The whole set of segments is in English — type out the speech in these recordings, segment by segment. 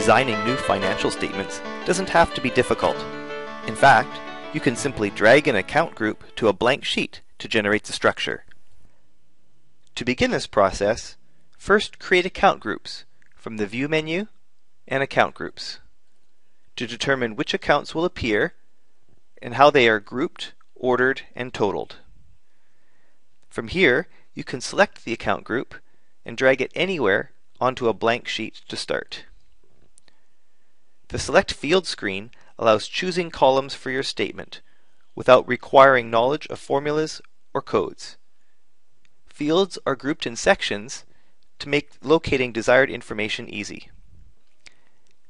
Designing new financial statements doesn't have to be difficult. In fact, you can simply drag an account group to a blank sheet to generate the structure. To begin this process, first create account groups from the View menu and Account Groups to determine which accounts will appear and how they are grouped, ordered, and totaled. From here, you can select the account group and drag it anywhere onto a blank sheet to start. The Select Field screen allows choosing columns for your statement without requiring knowledge of formulas or codes. Fields are grouped in sections to make locating desired information easy.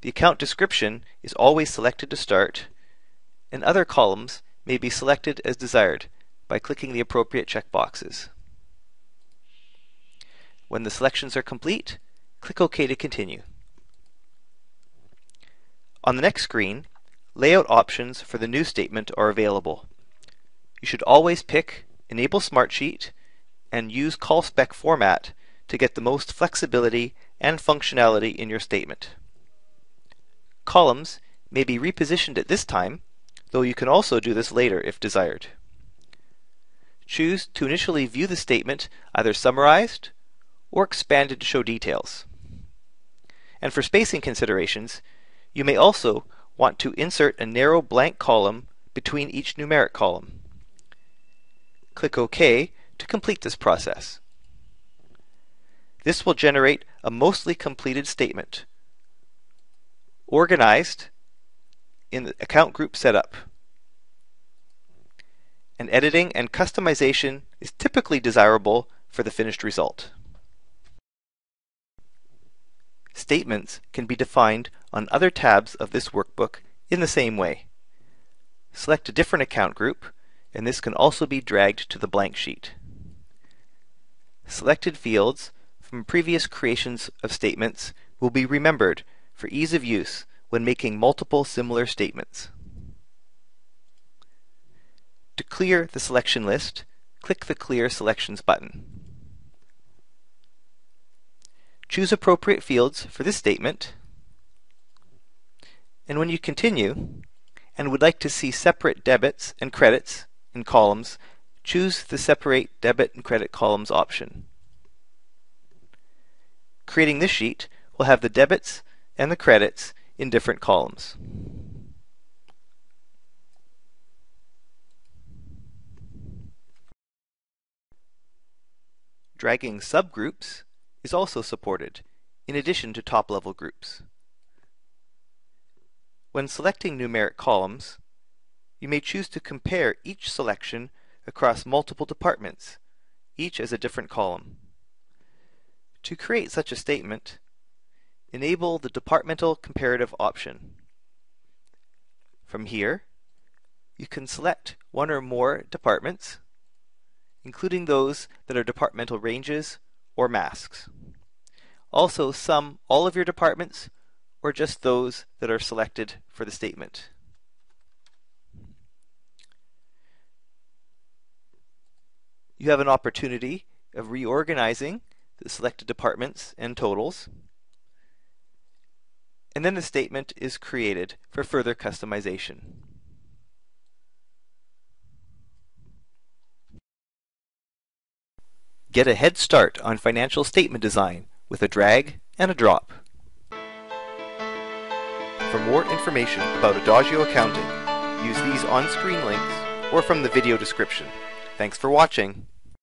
The account description is always selected to start, and other columns may be selected as desired by clicking the appropriate checkboxes. When the selections are complete, click OK to continue. On the next screen, layout options for the new statement are available. You should always pick Enable Smartsheet and use CellSpec format to get the most flexibility and functionality in your statement. Columns may be repositioned at this time, though you can also do this later if desired. Choose to initially view the statement either summarized or expanded to show details. And for spacing considerations, you may also want to insert a narrow blank column between each numeric column. Click OK to complete this process. This will generate a mostly completed statement, organized in the account group setup. And editing and customization is typically desirable for the finished result. Statements can be defined on other tabs of this workbook in the same way. Select a different account group, and this can also be dragged to the blank sheet. Selected fields from previous creations of statements will be remembered for ease of use when making multiple similar statements. To clear the selection list, click the Clear Selections button. Choose appropriate fields for this statement, and when you continue and would like to see separate debits and credits in columns, choose the Separate Debit and Credit Columns option. Creating this sheet will have the debits and the credits in different columns. Dragging subgroups is also supported, in addition to top-level groups. When selecting numeric columns, you may choose to compare each selection across multiple departments, each as a different column. To create such a statement, enable the Departmental Comparative option. From here, you can select one or more departments, including those that are departmental ranges or masks. Also sum all of your departments or just those that are selected for the statement. You have an opportunity of reorganizing the selected departments and totals. And then the statement is created for further customization. Get a head start on financial statement design with a drag and a drop. For more information about Adagio Accounting, use these on-screen links or from the video description. Thanks for watching.